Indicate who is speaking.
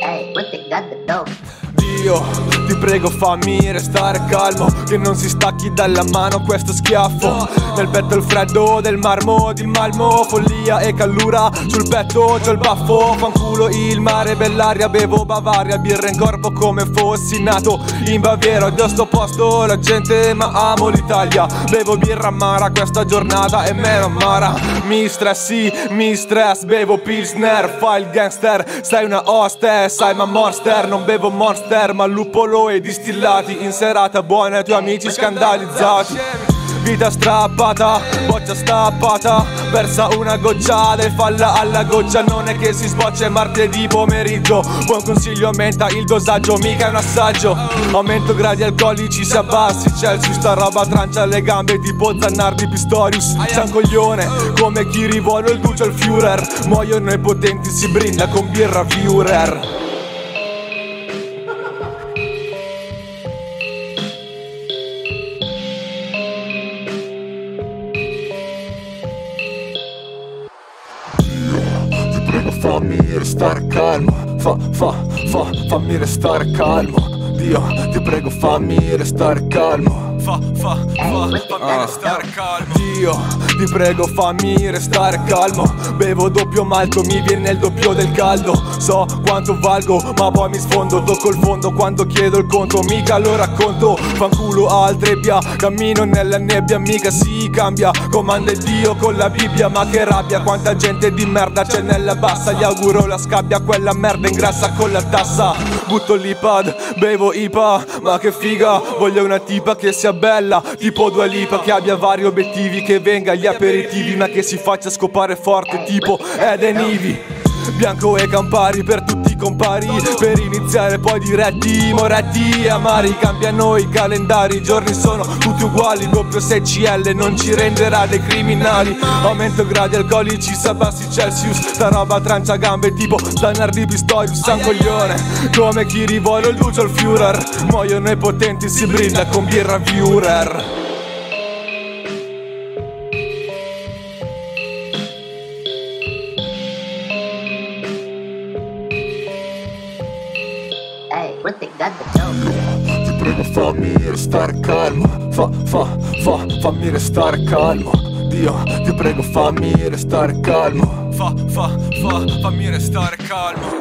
Speaker 1: Hey, what they got the dope? Prego fammi restare calmo Che non si stacchi dalla mano questo schiaffo. Nel petto il freddo del marmo, di malmo Follia e callura, sul petto c'ho il baffo Fanculo il mare, bell'aria, bevo Bavaria Birra in corpo come fossi nato in Baviera. Odio sto posto, la gente ma amo l'Italia. Bevo birra amara, questa giornata è meno amara. Mi stressi, mi stress, bevo pilsner Fai il gangster, sei una hostess Sai ma monster, non bevo monster Ma lupolo e distillati In serata buona ai tuoi amici scandalizzati. Vita strappata, boccia stappata Versa una gocciata e falla alla goccia. Non è che si sboccia è martedì pomeriggio. Buon consiglio aumenta il dosaggio, mica è un assaggio. Aumento gradi alcolici, si abbassi Celsius, sta roba trancia le gambe tipo Zannardi Pistorius. C'è un coglione, come chi rivolge il duce al Führer. Muoiono i potenti, si brinda con birra Führer fammi restare calmo. Fa, fa, fa, fammi restare calmo. Dio, ti prego fammi restare calmo Fa, fa, fa, fammi restare calmo. Dio, ti prego fammi restare calmo. Bevo doppio malto, mi viene il doppio del caldo. So quanto valgo, ma poi mi sfondo. Tocco il fondo quando chiedo il conto Mica lo racconto, fanculo al trebbia Cammino nella nebbia, mica si cambia. Comanda il Dio con la Bibbia Ma che rabbia, quanta gente di merda c'è nella bassa. Gli auguro la scabbia, quella merda ingrassa con la tassa. Butto l'iPad, bevo IPA Ma che figa, voglio una tipa che sia bella Tipo due lipa, che abbia vari obiettivi Che venga agli aperitivi Ma che si faccia scopare forte tipo Eden Ivi Bianco e Campari per tutti i compari. Per iniziare poi diretti, moretti amari. Cambiano i calendari, i giorni sono tutti uguali. Doppio 6CL non ci renderà dei criminali. Aumento gradi alcolici, sabassi Celsius. Sta roba trancia gambe tipo Danardi Pistorius, San Coglione. Come chi rivolge il luce al Führer. Muoiono i potenti, si brinda con birra Führer
Speaker 2: what got?
Speaker 1: Ti prego fammi restare calmo. Fa, fa, fa, fammi restare calmo. Dio, ti prego fammi restare calmo. Fa, fa, fa, fammi restare calmo